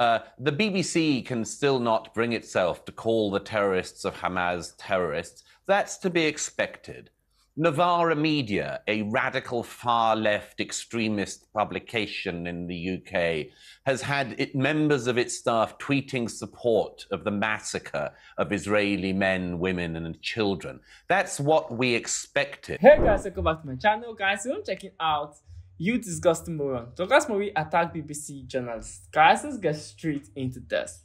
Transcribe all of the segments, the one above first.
Uh, the BBC can still not bring itself to call the terrorists of Hamas terrorists. That's to be expected. Novara Media, a radical far left extremist publication in the UK, has had it, members of its staff tweeting support of the massacre of Israeli men, women, and children. That's what we expected. Hey guys, welcome back to my channel. Guys, we're checking out You Disgust Moron. Douglas Murray attacked BBC journalists. Guys, let's get straight into this.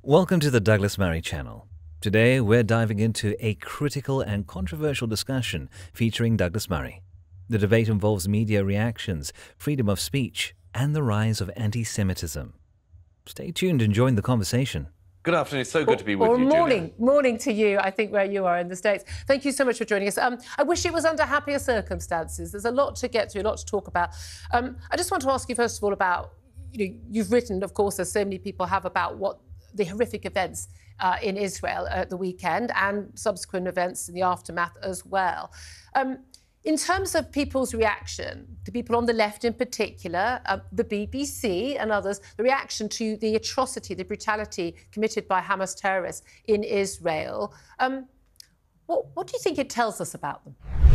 Welcome to the Douglas Murray channel. Today, we're diving into a critical and controversial discussion featuring Douglas Murray. The debate involves media reactions, freedom of speech, and the rise of anti Semitism. Stay tuned and join the conversation. Good afternoon. It's so good to be with or you. morning, Julia. morning to you. I think where you are in the states. Thank you so much for joining us. Um, I wish it was under happier circumstances. There's a lot to get through, a lot to talk about. Um, I just want to ask you first of all about you know you've written, of course, as so many people have about what the horrific events uh, in Israel at the weekend and subsequent events in the aftermath as well. Um, in terms of people's reaction, the people on the left in particular, uh, the BBC and others, the reaction to the atrocity, the brutality committed by Hamas terrorists in Israel, um, what, what do you think it tells us about them?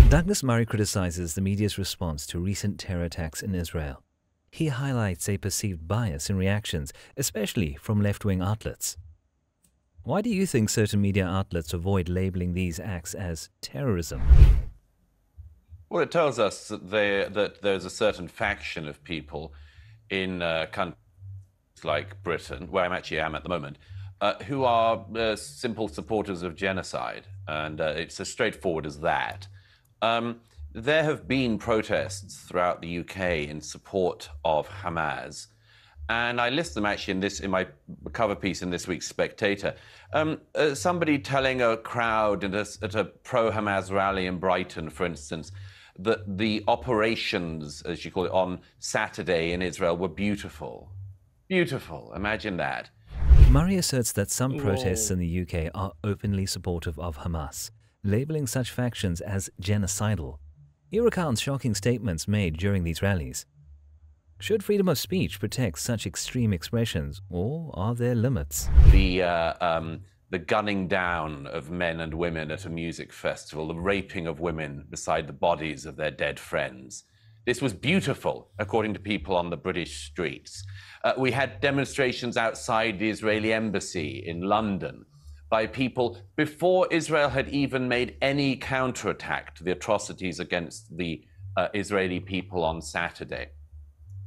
Douglas Murray criticizes the media's response to recent terror attacks in Israel. He highlights a perceived bias in reactions, especially from left wing outlets. Why do you think certain media outlets avoid labeling these acts as terrorism? Well, it tells us that, they, that there's a certain faction of people in uh, countries like Britain, where I'm actually am at the moment, uh, who are uh, simple supporters of genocide. And uh, it's as straightforward as that. Um, there have been protests throughout the UK in support of Hamas. And I list them actually in this in my cover piece in this week's Spectator. Um, uh, somebody telling a crowd a, at a pro-Hamas rally in Brighton, for instance, that the operations, as you call it, on Saturday in Israel were beautiful. Beautiful. Imagine that. Murray asserts that some protests in the UK are openly supportive of Hamas, labeling such factions as genocidal. He recounts shocking statements made during these rallies. Should freedom of speech protect such extreme expressions, or are there limits? The uh, um, the gunning down of men and women at a music festival, the raping of women beside the bodies of their dead friends. This was beautiful, according to people on the British streets. Uh, we had demonstrations outside the Israeli embassy in London by people before Israel had even made any counterattack to the atrocities against the uh, Israeli people on Saturday.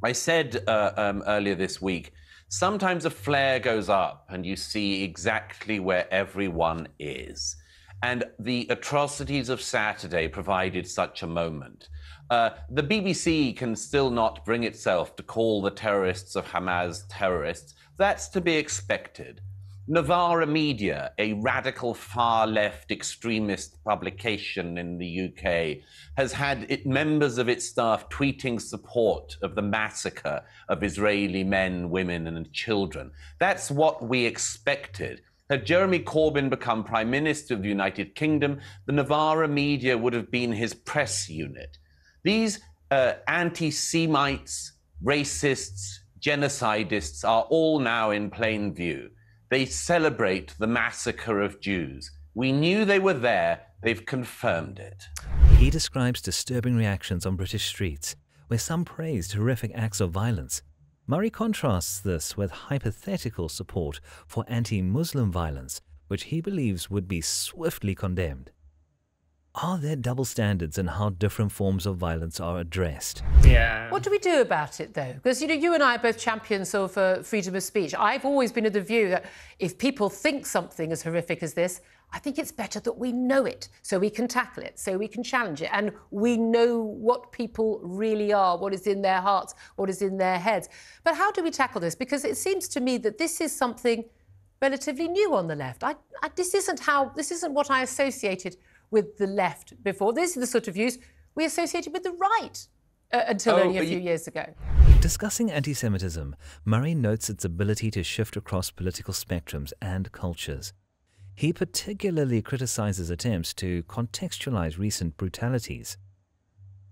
I said uh, um, earlier this week sometimes a flare goes up and you see exactly where everyone is. And the atrocities of Saturday provided such a moment. Uh, the BBC can still not bring itself to call the terrorists of Hamas terrorists. That's to be expected. Novara Media, a radical far left extremist publication in the UK, has had it, members of its staff tweeting support of the massacre of Israeli men, women, and children. That's what we expected. Had Jeremy Corbyn become Prime Minister of the United Kingdom, the Novara Media would have been his press unit. These uh, anti Semites, racists, genocidists are all now in plain view. They celebrate the massacre of Jews. We knew they were there, they've confirmed it. He describes disturbing reactions on British streets, where some praised horrific acts of violence. Murray contrasts this with hypothetical support for anti Muslim violence, which he believes would be swiftly condemned. Are there double standards in how different forms of violence are addressed? Yeah. What do we do about it, though? Because you know, you and I are both champions of uh, freedom of speech. I've always been of the view that if people think something as horrific as this, I think it's better that we know it so we can tackle it, so we can challenge it, and we know what people really are, what is in their hearts, what is in their heads. But how do we tackle this? Because it seems to me that this is something relatively new on the left. I, I, this isn't how. This isn't what I associated with the left before. These are the sort of views we associated with the right uh, until Oh, only a few you- years ago. Discussing anti Semitism, Murray notes its ability to shift across political spectrums and cultures. He particularly criticizes attempts to contextualize recent brutalities.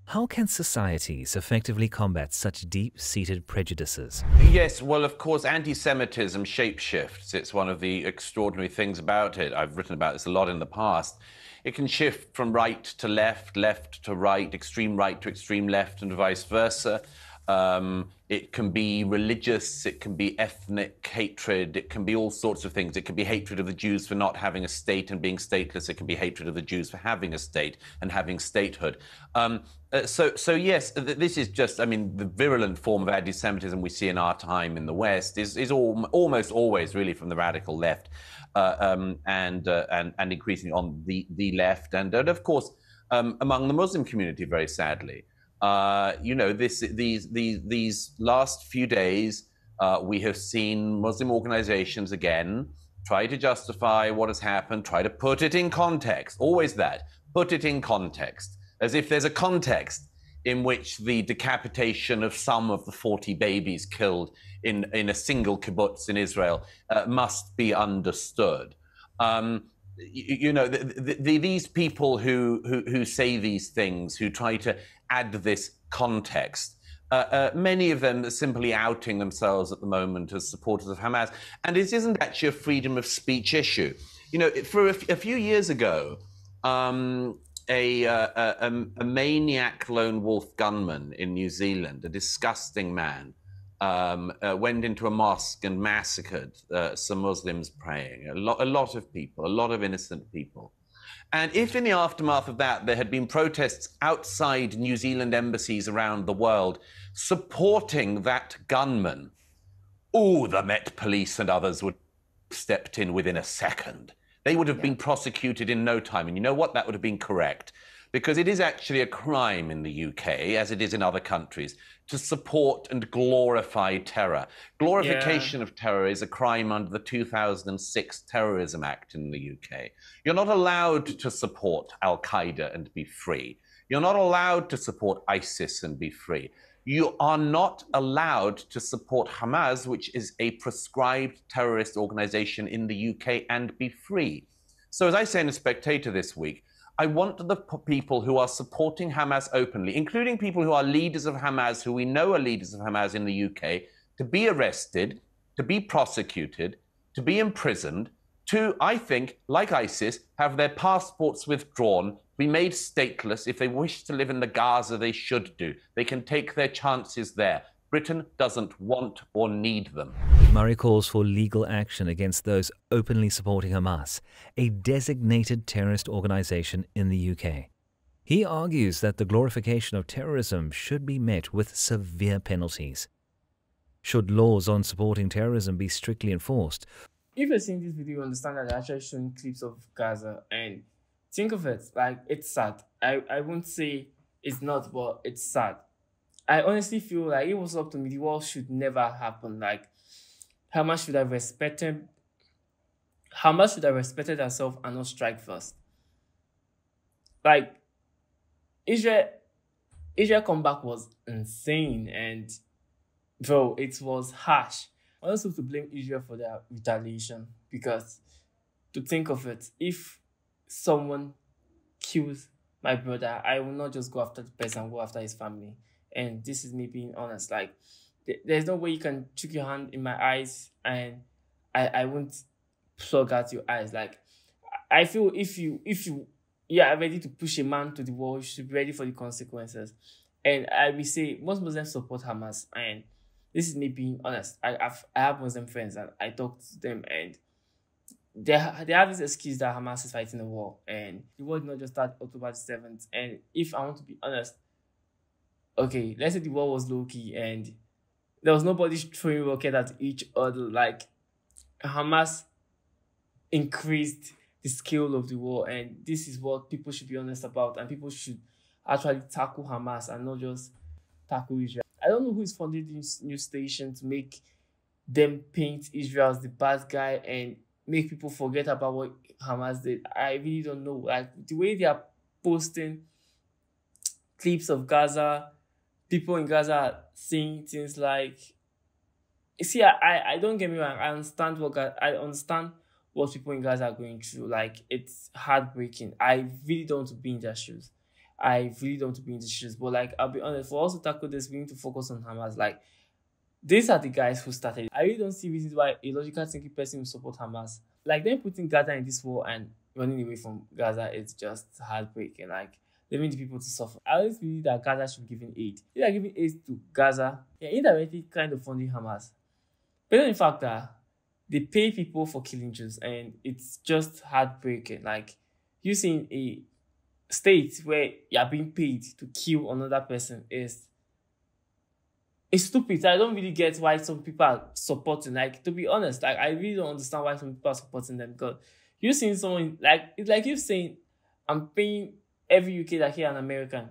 How can societies effectively combat such deep seated prejudices? Yes, well, of course, anti Semitism shapeshifts. It's one of the extraordinary things about it. I've written about this a lot in the past. It can shift from right to left, left to right, extreme right to extreme left, and vice versa. Um, it can be religious, it can be ethnic hatred, it can be all sorts of things. It can be hatred of the Jews for not having a state and being stateless. It can be hatred of the Jews for having a state and having statehood. Um, uh, so, so yes, th- this is just, I mean, the virulent form of anti-Semitism we see in our time in the West is, is almost always really from the radical left, uh, um, and, uh, and and increasingly on the the left, and, and of course um, among the Muslim community, very sadly. Uh, you know, this, these, these, these last few days, uh, we have seen Muslim organizations again try to justify what has happened, try to put it in context. Always that. Put it in context. As if there's a context in which the decapitation of some of the 40 babies killed in, in a single kibbutz in Israel uh, must be understood. Um, you, you, know, the, the, the, these people who, who, who say these things, who try to add this context. Uh, uh, many of them are simply outing themselves at the moment as supporters of Hamas. And it isn't actually a freedom of speech issue. You know, for a, few years ago, um, a, uh, a, a, maniac lone wolf gunman in New Zealand, a disgusting man, um, uh, went into a mosque and massacred uh, some Muslims praying. A, lo- a lot of people, a lot of innocent people. And if in the aftermath of that there had been protests outside New Zealand embassies around the world supporting that gunman, all the Met Police and others would have stepped in within a second. They would have yeah. been prosecuted in no time. And you know what? That would have been correct. Because it is actually a crime in the UK, as it is in other countries, to support and glorify terror. Glorification yeah. of terror is a crime under the 2006 Terrorism Act in the UK. You're not allowed to support Al Qaeda and be free. You're not allowed to support ISIS and be free. You are not allowed to support Hamas, which is a proscribed terrorist organization in the UK, and be free. So, as I say in a spectator this week, I want the people who are supporting Hamas openly, including people who are leaders of Hamas, who we know are leaders of Hamas in the UK, to be arrested, to be prosecuted, to be imprisoned, to, I think, like ISIS, have their passports withdrawn, be made stateless. If they wish to live in the Gaza, they should do. They can take their chances there. Britain doesn't want or need them. Murray calls for legal action against those openly supporting Hamas, a designated terrorist organization in the UK. He argues that the glorification of terrorism should be met with severe penalties. Should laws on supporting terrorism be strictly enforced? If you're seeing this video, you understand that they're actually showing clips of Gaza and think of it like it's sad. I, I won't say it's not, but it's sad I honestly feel like it was up to me. The war should never happen. Like, Hamas should have respected. Hamas should have respected herself and not strike first. Like, Israel, Israel comeback was insane, and bro, it was harsh. I also have to blame Israel for their retaliation because, to think of it, if someone kills my brother, I will not just go after the person, go after his family and this is me being honest like th- there's no way you can trick your hand in my eyes and i i won't plug out your eyes. Like i feel if you if you you are ready to push a man to the wall you should be ready for the consequences. And i will say most muslims support hamas and this is me being honest. I have i have muslim friends and i talk to them and they, they have this excuse that Hamas is fighting the war and the war did not just start October 7th. And if I want to be honest, okay, let's say the war was low key and there was nobody throwing rocket at each other. Like Hamas increased the scale of the war, and this is what people should be honest about, and people should actually tackle Hamas and not just tackle Israel. I don't know who is funding this new station to make them paint Israel as the bad guy and make people forget about what Hamas did. I really don't know. Like the way they are posting clips of Gaza people in Gaza saying things like, see, I, I don't get me wrong. I understand what I understand what people in Gaza are going through. Like it's heartbreaking. I really don't want to be in their shoes. I really don't want to be in the shoes. But like I'll be honest, for us to tackle this, we need to focus on Hamas. Like these are the guys who started. I really don't see reasons why a logical thinking person will support Hamas. Like them putting Gaza in this war and running away from Gaza is just heartbreaking. Like leaving the people to suffer. I always believe that Gaza should be giving aid. If they're giving aid to Gaza, they're indirectly kind of funding Hamas. But in fact that they pay people for killing Jews and it's just heartbreaking. Like you seeing a state where you're being paid to kill another person is it's stupid. I don't really get why some people are supporting. Like to be honest, like I really don't understand why some people are supporting them because you seeing someone like it's like you saying I'm paying every UK that here an American.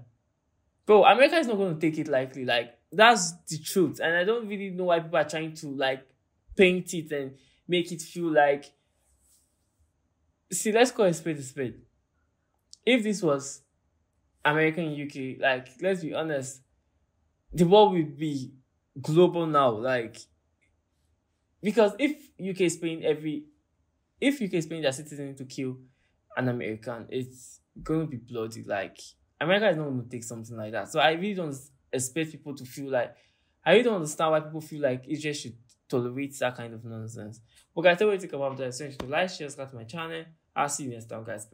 Bro, America is not going to take it lightly. Like that's the truth, and I don't really know why people are trying to like paint it and make it feel like. See, let's call a spade a spade. If this was American UK, like let's be honest, the world would be global now. Like because if UK is paying every, if UK is paying their citizen to kill an American, it's going to be bloody. Like America is not going to take something like that. So I really don't expect people to feel like. I really don't understand why people feel like Israel should tolerate that kind of nonsense. But guys, tell what you think about that. So, like, share, subscribe to my channel. I'll see you next time, guys.